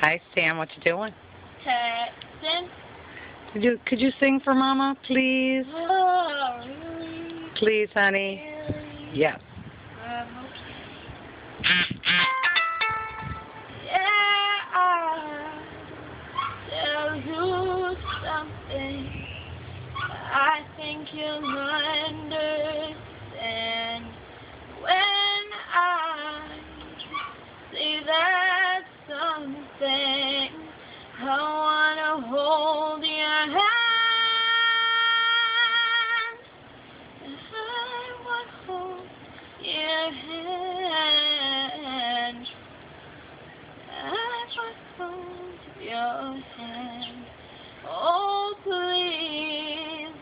Hi, Sam. What you doing? Texting. Could you could you sing for Mama, please? Oh, really? Please, honey. Really? Yes. Um, okay. Yeah, I'll tell you something. I think you'll understand something. I wanna hold your hand. I wanna hold your hand. I wanna hold your hand. Oh, please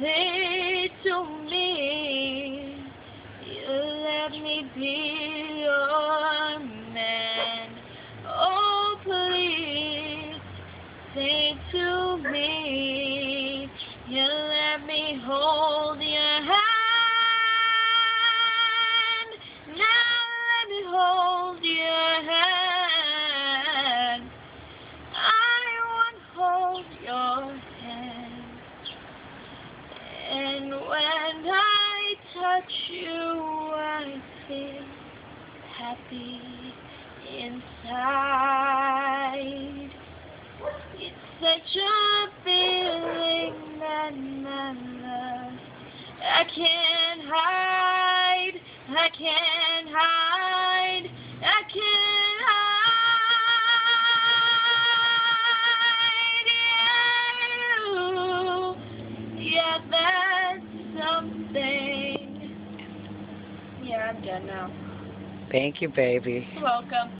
say to me, you let me be your to me, you let me hold your hand. Now let me hold your hand. I want to hold your hand. And when I touch you, I feel happy inside. It's such a feeling that of I can't hide. I can't hide. I can't hide you. Yeah, that's something. Yeah, I'm done now. Thank you, baby. You're welcome.